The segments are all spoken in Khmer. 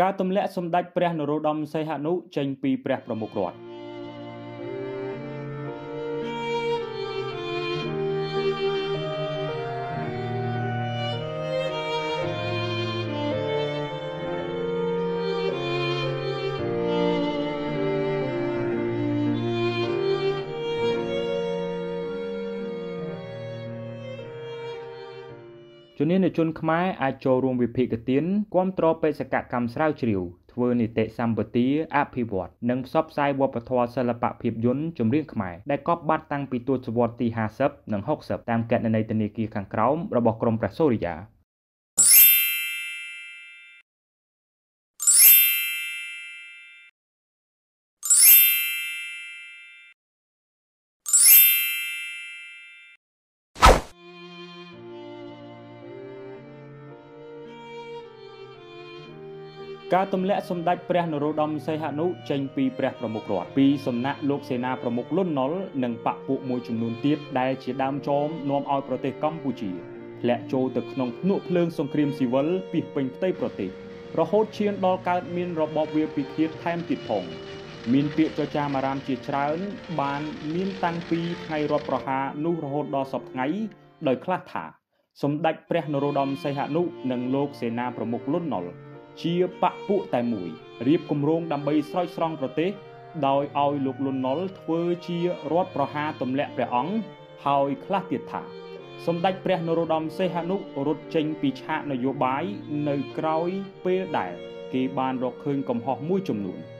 ការទម្លាក់សម្ដេចព្រះនរោត្តមសីហនុចេញពីព្រះប្រមុខរដ្ឋ ជំនាញជនខ្មែរអាចចូលរួមវិភាគទានគ្រប់គ្រងបេសកកម្មស្រាវជ្រាវធ្វើនីតិសម្បទាអភិវឌ្ឍនិងផ្សព្វផ្សាយវប្បធម៌សិល្បៈភាពយន្តចម្រៀងខ្មែរដែលកប់បាត់តាំងពីទសវត្សរ៍ទី50និង60តាមគណនីធនាគារខាងក្រោមរបស់ក្រមព្រះសូរិយា ការទម្លាក់សម្ដេចព្រះនរោត្តមសីហនុចេញពីព្រះប្រមុខរដ្ឋពីសំណាក់លោកសេនាប្រមុខលន់ណុលនិងបកពួកមួយចំនួនទៀតដែលជាដើមចោមនាំឲ្យប្រទេសកម្ពុជាធ្លាក់ចូលទៅក្នុងភ្នក់ភ្លើងសង្គ្រាមស៊ីវិលពីពេញផ្ទៃប្រទេសរហូតឈានដល់កើតមានរបបវាពិឃាតថែមទៀតផងមានពាក្យចចាមអារាមជាច្រើន បានមានតាំងពីថ្ងៃរដ្ឋប្រហារនោះរហូតដល់សពថ្ងៃដោយខ្លះថា សម្ដេចព្រះនរោត្តមសីហនុនិងលោកសេនាប្រមុខលន់ណុល ជាបពពួកតែមួយរៀបគម្រោងដើម្បីស្រោចស្រង់ប្រទេសដោយឲ្យលោកលន់ណុលធ្វើជារដ្ឋប្រហារទម្លាក់ព្រះអង្គហើយខ្លះទៀតថាសម្ដេចព្រះនរោត្តមសីហនុរត់ចេញពីឆាកនយោបាយនៅក្រោយពេលដែលគេបានរកឃើញកំហុសមួយចំនួន។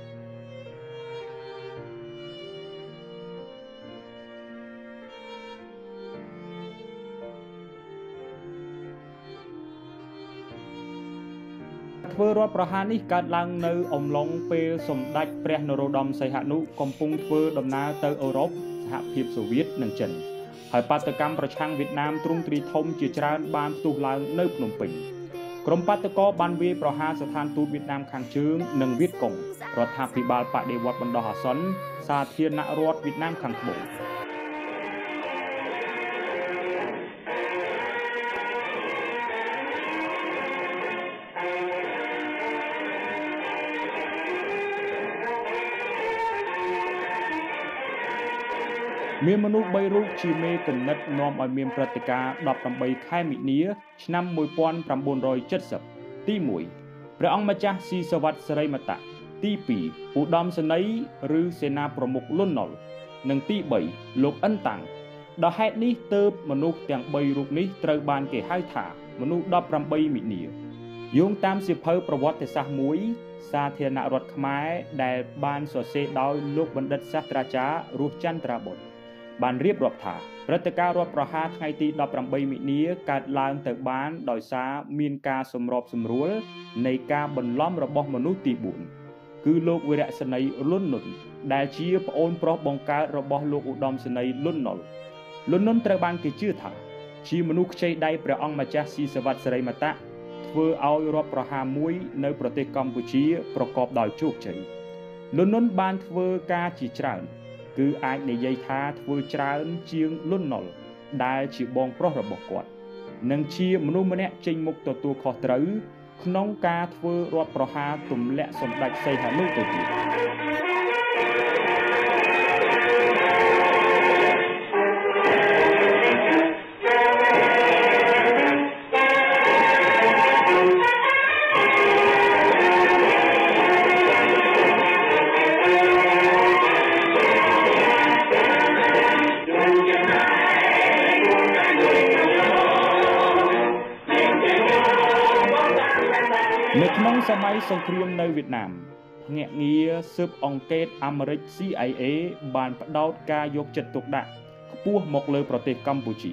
ធ្វើរដ្ឋប្រហារនេះកើតឡើងនៅអំឡុងពេលសម្ដេចព្រះនរោត្តមសីហនុកំពុងធ្វើដំណើរទៅអឺរ៉ុបសហភាពសូវៀតនិងចិនហើយបាតកម្មប្រឆាំងវៀតណាមទ្រង់ទ្រីធំជាច្រើនបានផ្ទុះឡើងនៅភ្នំពេញក្រុមបាតកោបានវាយប្រហារស្ថានទូតវៀតណាមខាងជើងនិងវៀតកុងរដ្ឋាភិបាលបដិវត្តបណ្ដោះអាសន្នសាធារណរដ្ឋវៀតណាមខាងត្បូង មានមនុស្ស3រូបជាមេគំនិតនាំឲ្យមានព្រឹត្តិការណ៍18ខែមិនិនាឆ្នាំ1970ទី1ព្រះអង្គម្ចាស់ស៊ីសវត្តសិរីមតៈទី2ឧត្តមសេនីយ៍ឬសេនាប្រមុខលន់ណុលនិងទី3លោកអិនតាំងដោយហេតុនេះទើបមនុស្សទាំង3រូបនេះត្រូវបានគេហៅថាមនុស្ស18មិនិនាយោងតាមសៀវភៅប្រវត្តិសាស្ត្រមួយ សាធារណរដ្ឋខ្មែរដែលបានសរសេរដោយលោកបណ្ឌិតសាស្ត្រាចារ្យរស់ចន្ទ្រាបុត្រ បានរៀបរាប់ថាព្រឹត្តិការណ៍រដ្ឋប្រហារថ្ងៃទី18មិនិនាកើតឡើងទៅបានដោយសារមានការសម្របសម្រួលនៃការបន្លំរបស់មនុស្សទី4គឺលោកវីរៈសេនីយ៍លន់នុនដែលជាប្អូនប្រុសបង្កើតរបស់លោកឧត្តមសេនីយ៍លន់ណុលលន់នុនត្រូវបានគេជឿថាជាមនុស្សខ្ចីដៃព្រះអង្គម្ចាស់ស៊ីសវត្តសេរីមតៈធ្វើឲ្យរដ្ឋប្រហារមួយនៅប្រទេសកម្ពុជាប្រកបដោយជោគជ័យលន់នុនបានធ្វើការជាច្រើន គឺអាចនិយាយថាធ្វើច្រើនជាងលន់ណុលដែលជាបងប្រុសរបស់គាត់និងជាមនុស្សម្នាក់ចេញមុខទទួលខុសត្រូវក្នុងការធ្វើរដ្ឋប្រហារទម្លាក់សម្ដេចសីហនុទៅទៀត សម័យសង្គ្រាមនៅវៀតណាមភ្នាក់ងារស៊ើបអង្កេតអាមេរិក CIA បានផ្ដោតការយកចិត្តទុកដាក់ខ្ពស់មកលើប្រទេសកម្ពុជា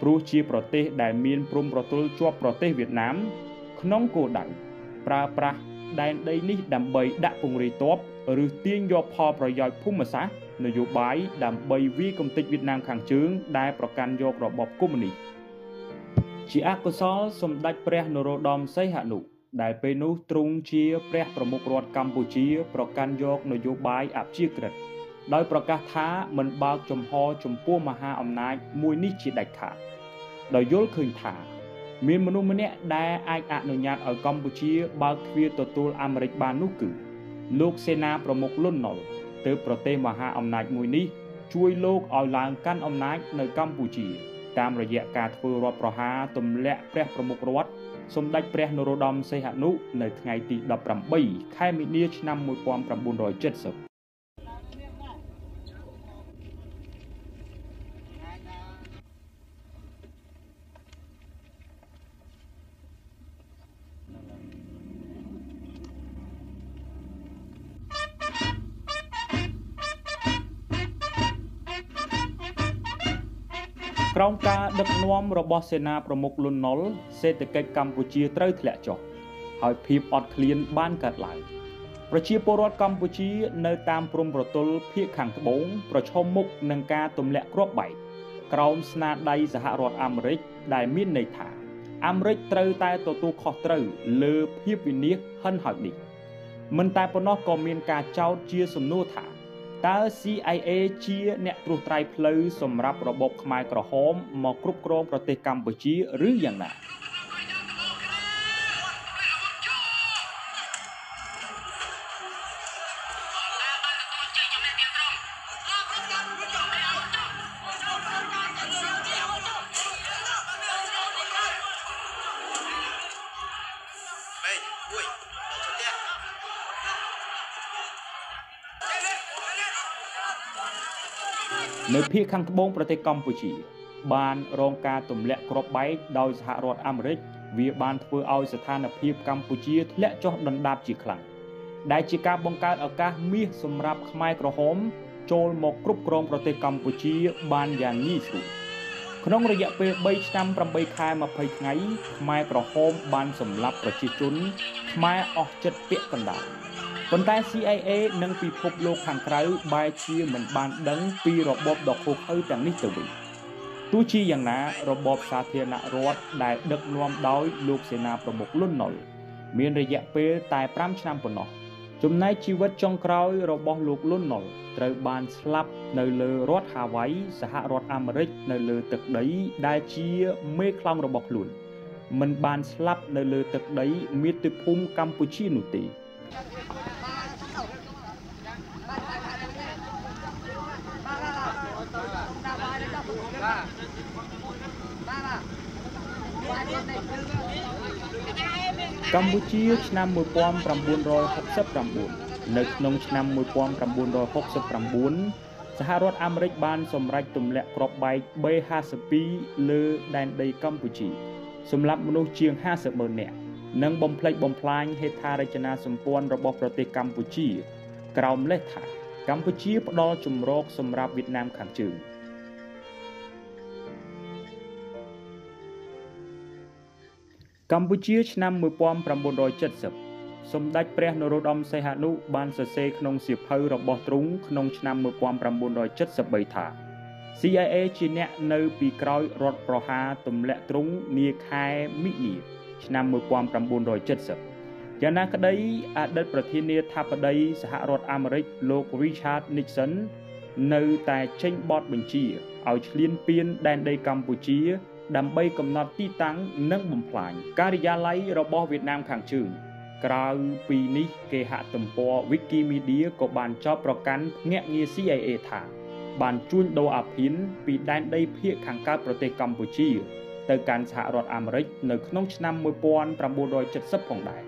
ព្រោះជាប្រទេសដែលមានព្រំប្រទល់ជាប់ប្រទេសវៀតណាម ក្នុងគោលដៅប្រើប្រាស់ដែនដីនេះដើម្បីដាក់ពង្រាយទ័ពឬទាញយកផលប្រយោជន៍ភូមិសាស្ត្រនយោបាយដើម្បីវាយកំទេចវៀតណាមខាងជើង ដែលប្រកាន់យករបបកុម្មុយនីសជាអកុសលសម្ដេចព្រះនរោត្តមសីហនុ ដែលពេលនោះទ្រង់ជាព្រះប្រមុខរដ្ឋកម្ពុជា ប្រកាន់យកនយោបាយអព្យាក្រឹតដោយប្រកាសថាមិនបើកចំហចំពោះមហាអំណាចមួយនេះជាដាច់ខាតដោយយល់ឃើញថាមានមនុស្សម្នាក់ដែលអាចអនុញ្ញាតឲ្យកម្ពុជាបើកទ្វារទទួលអាមេរិកបាននោះគឺ លោកសេនាប្រមុខលន់ណុលទើបប្រទេសមហាអំណាចមួយនេះ ជួយលោកឲ្យឡើងកាន់អំណាចនៅកម្ពុជា តាមរយៈការធ្វើរដ្ឋប្រហារទម្លាក់ព្រះប្រមុខរដ្ឋ សម្ដេចព្រះនរោត្តមសីហនុនៅថ្ងៃទី18ខែមីនាឆ្នាំ1970 ក្រោមការដឹកនាំរបស់សេនាប្រមុខលន់ ណុលសេដ្ឋកិច្ចកម្ពុជាត្រូវធ្លាក់ចុះហើយភាពអត់ឃ្លានបានកើតឡើងប្រជាពលរដ្ឋកម្ពុជានៅតាមព្រំប្រទល់ភាគខាងត្បូងប្រឈមមុខនឹងការទម្លាក់គ្រាប់បែកក្រោមស្នាដៃសហរដ្ឋអាមេរិកដែលមានន័យថាអាមេរិកត្រូវតែទទួលខុសត្រូវលើភាពវិនាសហិនហោចនេះមិនតែប៉ុណ្ណោះក៏មានការចោទជាសំណួរថា តើ CIA ជាអ្នកត្រួសត្រាយផ្លូវសម្រាប់របបខ្មែរក្រហមមកគ្រប់គ្រងប្រទេសកម្ពុជាឬយ៉ាងណា នៅភាគខាងត្បូងប្រទេសកម្ពុជា បានរងការទម្លាក់គ្រាប់បែកដោយសហរដ្ឋអាមេរិកវាបានធ្វើឲ្យស្ថានភាពកម្ពុជាធ្លាក់ចុះដុនដាបជាខ្លាំងដែលជាការបង្កើតឱកាសមាសសម្រាប់ខ្មែរក្រហមចូលមកគ្រប់គ្រងប្រទេសកម្ពុជាបានយ៉ាងងាយស្រួលក្នុងរយៈពេល3ឆ្នាំ8ខែ20ថ្ងៃខ្មែរក្រហមបានសម្លាប់ប្រជាជនខ្មែរអស់ចិត្តពាក់កណ្ដាល ប៉ុន្តែ CIA និងពិភពលោកខាងក្រៅបែរជាមិនបានដឹងពីរបបដ៏ឃោរឃៅទាំងនេះទៅវិញទោះជាយ៉ាងណារបបសាធារណរដ្ឋដែលដឹកនាំដោយលោកសេនាប្រមុខលន់ណុលមានរយៈពេលតែ5ឆ្នាំប៉ុណ្ណោះចំណែកជីវិតចុងក្រោយរបស់លោកលន់ណុលត្រូវបានស្លាប់នៅលើរដ្ឋហាវ៉ៃសហរដ្ឋអាមេរិកនៅលើទឹកដីដែលជាមេខ្លោងរបស់ខ្លួនមិនបានស្លាប់នៅលើទឹកដីមាតុភូមិកម្ពុជានោះទេ កម្ពុជាឆ្នាំ1969នៅក្នុងឆ្នាំ1969សហរដ្ឋអាមេរិកបានសម្រេចទម្លាក់គ្រាប់បែក B52 លើដែនដីកម្ពុជាសម្រាប់មនុស្សជាង50ម៉ឺននាក់និងបំផ្លិចបំផ្លាញហេដ្ឋារចនាសម្ព័ន្ធរបស់ប្រទេសកម្ពុជា ក្រោមលេសថាកម្ពុជាផ្ដល់ជំរកសម្រាប់វៀតណាមខាងជើង។ កម្ពុជាឆ្នាំ1970សម្ដេចព្រះនរោត្តមសីហនុបានសរសេរក្នុងសៀវភៅរបស់ទ្រង់ក្នុងឆ្នាំ1973ថា CIA ជាអ្នកនៅពីក្រោយរដ្ឋប្រហារទម្លាក់ទ្រង់នាខែមិនិនាឆ្នាំ1970យ៉ាងណាក្តីអតីតប្រធានាធិបតីសហរដ្ឋអាមេរិកលោក Richard Nixon នៅតែចេញបទបញ្ជាឲ្យឈ្លានពានដែនដីកម្ពុជា ដើម្បីកំណត់ទីតាំងនិងបំផ្លាញការិយាល័យរបស់វៀតណាមខាងជើងក្រៅពីនេះគេហទំព័រ Wikimedia ក៏បានចោទប្រកាន់ភ្នាក់ងារ CIA ថាបានជួញដូរអាភៀនពីដែនដីភាគខាងកើតប្រទេសកម្ពុជា ទៅកាន់សហរដ្ឋអាមេរិកនៅក្នុងឆ្នាំ1970ផងដែរ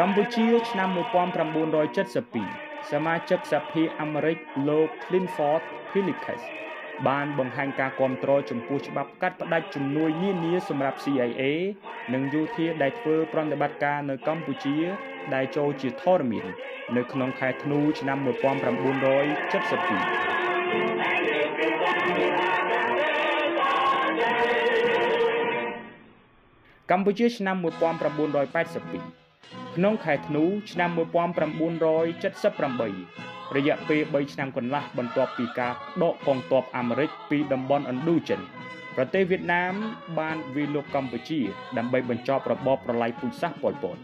កម្ពុជាឆ្នាំ1972សមាជិកសភាអាមេរិកលោក Clifford Phillips បានបង្ហាញការគាំទ្រចំពោះច្បាប់កាត់ផ្តាច់ជំនួយនានាសម្រាប់ CIA និងយោធាដែលធ្វើប្រតិបត្តិការនៅកម្ពុជា ដែលចូលជាធរមាន នៅក្នុងខែធ្នូឆ្នាំ1972កម្ពុជាឆ្នាំ1982 ក្នុងខែធ្នូឆ្នាំ1978រយៈពេល3ឆ្នាំកន្លះបន្ទាប់ពីការដកកងទ័ពអាមេរិកពីតំបន់ឥណ្ឌូចិនប្រទេសវៀតណាមបានវាយលុកកម្ពុជា ដើម្បីបញ្ចប់របបប្រល័យពូជសាសន៍ប៉ុលពត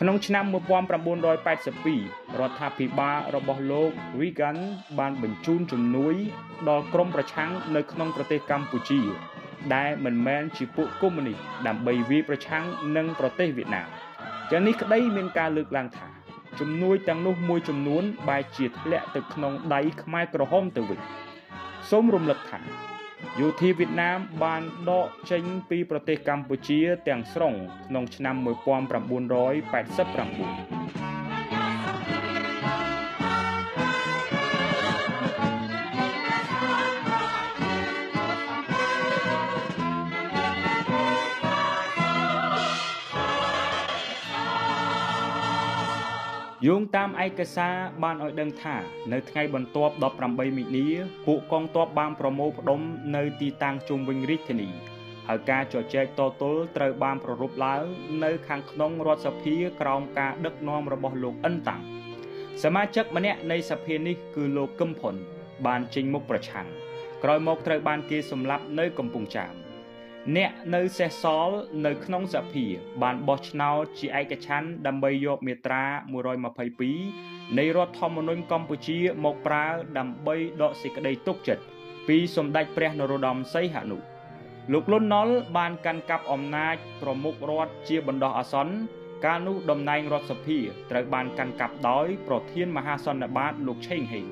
ក្នុងឆ្នាំ1982រដ្ឋាភិបាលរបស់លោក Reagan បានបញ្ជូនជំនួយ ដល់ក្រុមប្រឆាំងនៅក្នុងប្រទេសកម្ពុជា ដែលមិនមែនជាពួកកុម្មុយនីសដើម្បីវាយប្រឆាំងនឹងប្រទេសវៀតណាម យ៉ាងនេះក្តីមានការលើកឡើងថាជំនួយទាំងនោះមួយចំនួនបែរជាធ្លាក់ទៅក្នុងដៃខ្មែរក្រហមទៅវិញសូមរំលឹកថាយោធាវៀតណាមបានដកចេញពីប្រទេសកម្ពុជាទាំងស្រុងក្នុងឆ្នាំ1989 យោងតាមឯកសារបានឲ្យដឹងថា នៅថ្ងៃបន្ទាប់18មិនិនាពួកកងទ័ពបានប្រមូលផ្ដុំនៅទីតាំងជុំវិញរាជធានីហើយការជជែកតទល់ត្រូវបានប្រារព្ធឡើងនៅខាងក្នុងរដ្ឋសភាក្រោមការដឹកនាំរបស់លោកអិនតាំងសមាជិកម្នាក់នៃសភានេះគឺលោកកឹមផុនបានចេញមុខប្រឆាំងក្រោយមកត្រូវបានគេសម្លាប់នៅកំពង់ចាម អ្នកនៅសេសសល់នៅក្នុងសភា បានបោះឆ្នោតជាឯកច្ឆ័ន្ទដើម្បីយកមាត្រា122នៃរដ្ឋធម្មនុញ្ញកម្ពុជាមកប្រើដើម្បីដកសេចក្តីទុកចិត្តពីសម្ដេចព្រះនរោត្តមសីហនុលោកលន់ណុលបានកាន់កាប់អំណាចប្រមុខរដ្ឋជាបណ្ដោះអាសន្នកាលនោះតំណែងរដ្ឋសភាត្រូវបានកាន់កាប់ដោយប្រធានមហាសន្និបាតលោកឆេងហេង